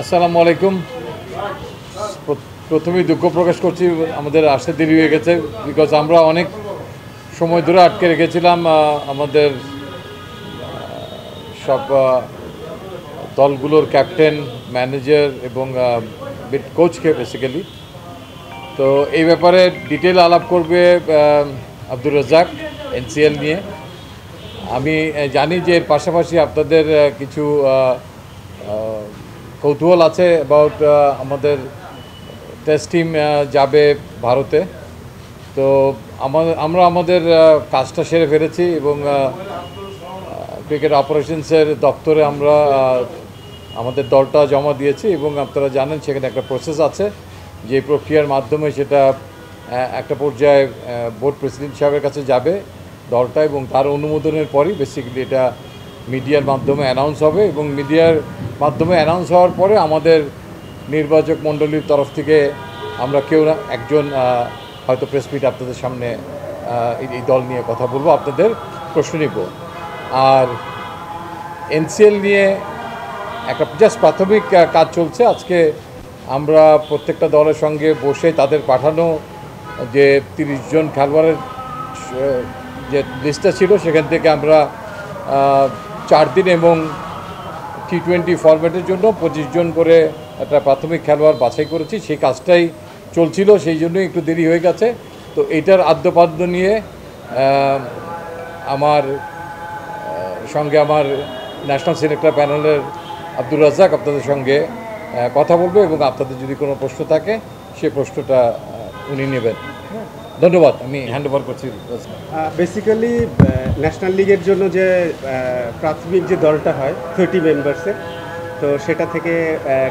আসসালামু আলাইকুম। প্রথমেই দুঃখ প্রকাশ করছি, আমাদের আসতে দেরি হয়ে গেছে বিকজ আমরা অনেক সময় ধরে আটকে রেখেছিলাম আমাদের সব দলগুলোর ক্যাপ্টেন ম্যানেজার এবং কোচকে বেসিক্যালি তো এই ব্যাপারে ডিটেল আলাপ করবে আব্দুর রাজ্জাক এনসিএল নিয়ে। আমি জানি যে এর পাশাপাশি আপনাদের কিছু কৌতূহল আছে অ্যাবাউট আমাদের টেস্ট টিম যাবে ভারতে। তো আমাদের আমরা আমাদের কাজটা সেরে ফেলেছি এবং ক্রিকেট অপারেশনসের দপ্তরে আমরা আমাদের দলটা জমা দিয়েছি এবং আপনারা জানেন সেখানে একটা প্রসেস আছে। যে প্রক্রিয়ার মাধ্যমে সেটা একটা পর্যায়ে বোর্ড প্রেসিডেন্ট সাহেবের কাছে যাবে দলটা এবং তার অনুমোদনের পরই বেসিক্যালি এটা মিডিয়ার মাধ্যমে অ্যানাউন্স হবে এবং মিডিয়ার মাধ্যমে অ্যানাউন্স হওয়ার পরে আমাদের নির্বাচক মণ্ডলীর তরফ থেকে আমরা কেউ না, একজন হয়তো প্রেস মিট আপনাদের সামনে এই- দল নিয়ে কথা বলব, আপনাদের প্রশ্ন নিব। আর এনসিএল নিয়ে একটা জাস্ট প্রাথমিক কাজ চলছে। আজকে আমরা প্রত্যেকটা দলের সঙ্গে বসে তাদের পাঠানো যে তিরিশ জন খেলোয়াড়ের যে লিস্টটা ছিল, সেখান থেকে আমরা চার দিন এবং টি টোয়েন্টি ফরম্যাটের জন্য পঁচিশ জন করে একটা প্রাথমিক খেলোয়াড় বাছাই করেছি। সেই কাজটাই চলছিল, সেই জন্যই একটু দেরি হয়ে গেছে। তো এটার আদ্যপাদ্য নিয়ে আমার সঙ্গে আমার ন্যাশনাল সিলেক্টর প্যানেলের আব্দুর রাজ্জাক আপনাদের সঙ্গে কথা বলবে এবং আপনাদের যদি কোনো প্রশ্ন থাকে, সে প্রশ্নটা উনি নেবেন। ধন্যবাদ, আমি হ্যান্ড ওভার করছি বেসিক্যালি ন্যাশনাল লিগের জন্য যে প্রাথমিক যে দলটা হয় থার্টি মেম্বার্সের তো সেটা থেকে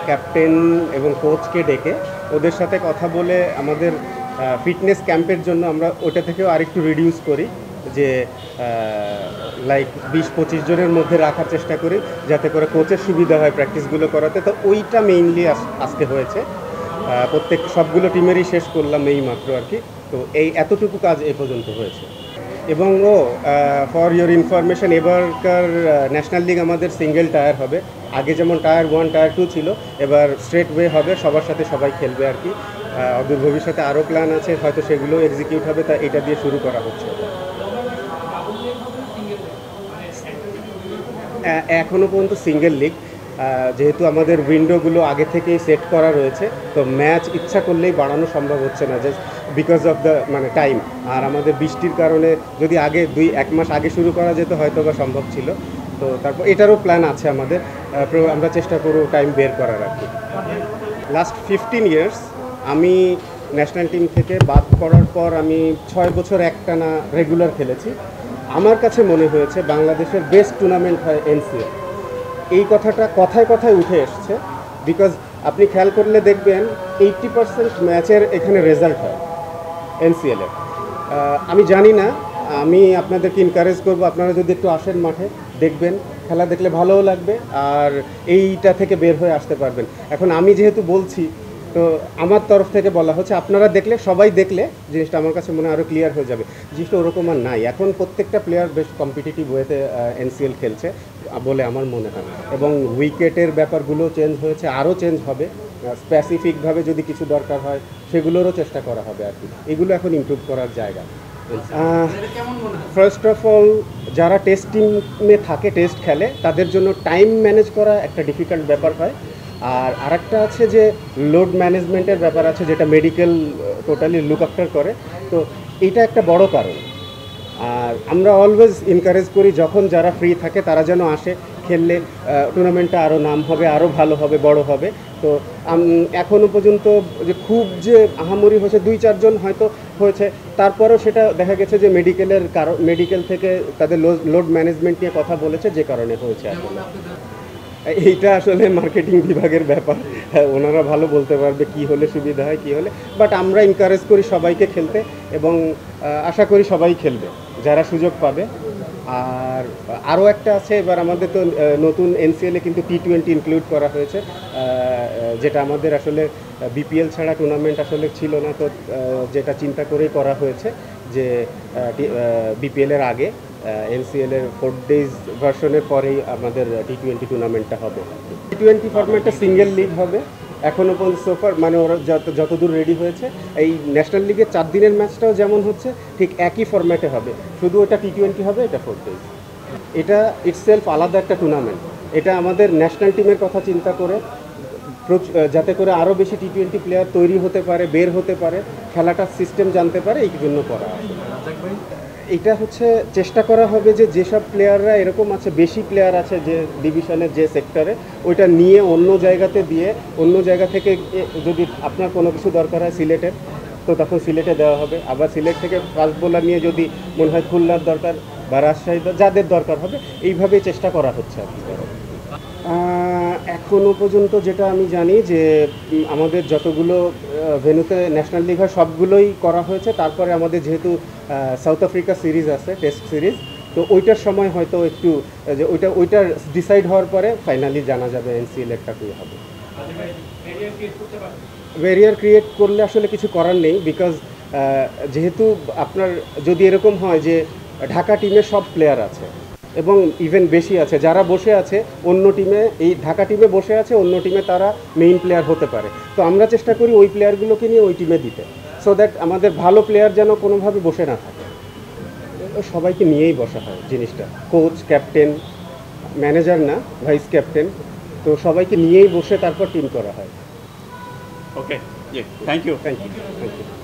ক্যাপ্টেন এবং কোচকে ডেকে ওদের সাথে কথা বলে আমাদের ফিটনেস ক্যাম্পের জন্য আমরা ওটা থেকেও আরেকটু রিডিউস করি যে লাইক বিশ পঁচিশ জনের মধ্যে রাখার চেষ্টা করি যাতে করে কোচের সুবিধা হয় প্র্যাকটিসগুলো করাতে। তো ওইটা মেইনলি আজকে হয়েছে। প্রত্যেক, সবগুলো টিমেরই শেষ করলাম এই মাত্র আর কি। তো এই এতটুকু কাজ এ পর্যন্ত হয়েছে। এবং ও ফর ইয়োর ইনফরমেশন এবারকার ন্যাশনাল লিগ আমাদের সিঙ্গেল টায়ার হবে। আগে যেমন টায়ার ওয়ান টায়ার টু ছিল, এবার স্ট্রেট ওয়ে হবে, সবার সাথে সবাই খেলবে আর কি। অদূর ভবিষ্যতে আরও প্ল্যান আছে, হয়তো সেগুলো এক্সিকিউট হবে, তা এটা দিয়ে শুরু করা হচ্ছে। এখনও পর্যন্ত সিঙ্গেল লিগ যেহেতু আমাদের উইন্ডোগুলো আগে থেকেই সেট করা রয়েছে, তো ম্যাচ ইচ্ছা করলেই বাড়ানো সম্ভব হচ্ছে না। জাস্ট বিকজ অফ দ্য মানে টাইম আর আমাদের বৃষ্টির কারণে যদি আগে দুই, এক মাস আগে শুরু করা যেত হয়তো বা সম্ভব ছিল। তো তারপর এটারও প্ল্যান আছে আমাদের। আমরা চেষ্টা করব টাইম বের করার আর কি। লাস্ট ফিফটিন ইয়ার্স আমি ন্যাশনাল টিম থেকে বাদ পড়ার পর আমি ছয় বছর একটানা রেগুলার খেলেছি। আমার কাছে মনে হয়েছে বাংলাদেশের বেস্ট টুর্নামেন্ট হয় এনসিএল এই কথাটা কথায় কথায় উঠে এসছে। বিকজ আপনি খেয়াল করলে দেখবেন এইট্টি পার্সেন্ট ম্যাচের এখানে রেজাল্ট হয়। এনসিএলের আমি জানি না, আমি আপনাদেরকে ইনকারেজ করব, আপনারা যদি একটু আসেন মাঠে, দেখবেন, খেলা দেখলে ভালোও লাগবে, আর এইটা থেকে বের হয়ে আসতে পারবেন। এখন আমি যেহেতু বলছি, তো আমার তরফ থেকে বলা হচ্ছে, আপনারা দেখলে, সবাই দেখলে, জিনিসটা আমার কাছে মনে আরও ক্লিয়ার হয়ে যাবে। জিনিসটা ওরকম আর নাই। এখন প্রত্যেকটা প্লেয়ার বেশ কম্পিটিটিভ ওয়েতে এনসিএল খেলছে, বলে আমার মনে হয়। এবং উইকেটের ব্যাপারগুলো চেঞ্জ হয়েছে আরও চেঞ্জ হবে। স্পেসিফিকভাবে যদি কিছু দরকার হয়, সেগুলোরও চেষ্টা করা হবে আর কি। এগুলো এখন ইমপ্রুভ করার জায়গা। ফার্স্ট অফ অল যারা টেস্ট টিমে থাকে টেস্ট খেলে, তাদের জন্য টাইম ম্যানেজ করা একটা ডিফিকাল্ট ব্যাপার হয়। আর আরেকটা আছে যে লোড ম্যানেজমেন্টের ব্যাপার আছে, যেটা মেডিকেল টোটালি লুক আফটার করে। তো এটা একটা বড় কারণ। আর আমরা অলওয়েজ এনকারেজ করি, যখন যারা ফ্রি থাকে, তারা যেন আসে, খেললে টুর্নামেন্টটা আরও নাম হবে আরও ভালো হবে, বড় হবে। তো এখনও পর্যন্ত যে খুব যে আহামরি হয়েছে, দুই চারজন হয়তো হয়েছে, তারপরেও সেটা দেখা গেছে যে মেডিকেলের কারণ মেডিকেল থেকে তাদের লোড ম্যানেজমেন্ট নিয়ে কথা বলেছে, যে কারণে হয়েছে এইটা আসলে মার্কেটিং বিভাগের ব্যাপার। ওনারা ভালো বলতে পারবে কি হলে সুবিধা হয়, কি হলে। বাট আমরা এনকারেজ করি সবাইকে খেলতে এবং আশা করি সবাই খেলবে। যারা সুযোগ পাবে। আর আরও একটা আছে, এবার আমাদের তো নতুন এনসিএলে কিন্তু টি টোয়েন্টি ইনক্লুড করা হয়েছে। যেটা আমাদের আসলে বিপিএল ছাড়া টুর্নামেন্ট আসলে ছিল না, তো যেটা চিন্তা করেই করা হয়েছে যে বিপিএলের আগে এনসিএল এর ফোর ডেজ ভার্সনের পরেই আমাদের টি টোয়েন্টি টুর্নামেন্টটা হবে। টি টোয়েন্টি ফরম্যাটটা সিঙ্গেল লিগ হবে। এখনও পর্যন্ত সোফার মানে ওরা যত, যতদূর রেডি হয়েছে, এই ন্যাশনাল লিগের চার দিনের ম্যাচটাও যেমন হচ্ছে, ঠিক একই ফরম্যাটে হবে। শুধু ওটা টি টোয়েন্টি হবে, এটা ফোর ডেজ এটা ইটসেলফ আলাদা একটা টুর্নামেন্ট এটা আমাদের ন্যাশনাল টিমের কথা চিন্তা করে যাতে করে আরও বেশি টি টোয়েন্টি প্লেয়ার তৈরি হতে পারে, বের হতে পারে, খেলাটার সিস্টেম জানতে পারে, এই জন্য করা। এটা হচ্ছে চেষ্টা করা হবে যে যেসব প্লেয়াররা এরকম আছে বেশি প্লেয়ার আছে যে ডিভিশনের যে সেক্টরে ওইটা নিয়ে অন্য জায়গাতে দিয়ে অন্য জায়গা থেকে যদি আপনার কোনো কিছু দরকার হয় সিলেটের তো তখন সিলেটে দেওয়া হবে। আবার সিলেট থেকে ফাস্ট বোলার নিয়ে যদি মনে হয় খুলনার দরকার বা রাজশাহী যাদের দরকার হবে এইভাবেই চেষ্টা করা হচ্ছে আর কি। আহ, এখনও পর্যন্ত যেটা আমি জানি যে আমাদের যতগুলো ভেনুতে ন্যাশনাল লিগ হয়, সবগুলোই করা হয়েছে। তারপরে আমাদের যেহেতু সাউথ আফ্রিকা সিরিজ আছে, টেস্ট সিরিজ, তো ওইটার সময় হয়তো একটু যে ওইটা, ওইটার ডিসাইড হওয়ার পরে ফাইনালি জানা যাবে এনসিএল একটা কী হবে। ব্যারিয়ার ক্রিয়েট করলে আসলে কিছু করার নেই বিকজ যেহেতু আপনার যদি এরকম হয় যে ঢাকা টিমে সব প্লেয়ার আছে এবং ইভেন বেশি আছে যারা বসে আছে অন্য টিমে এই ঢাকা টিমে বসে আছে অন্য টিমে তারা মেইন প্লেয়ার হতে পারে। তো আমরা চেষ্টা করি ওই প্লেয়ারগুলোকে নিয়ে ওই টিমে দিতে সো দ্যাট আমাদের ভালো প্লেয়ার যেন কোনোভাবে বসে না থাকে। সবাইকে নিয়েই বসা হয় জিনিসটা। কোচ ক্যাপ্টেন ম্যানেজার না ভাইস ক্যাপ্টেন তো সবাইকে নিয়েই বসে তারপর টিম করা হয়। Okay thank you thank you thank you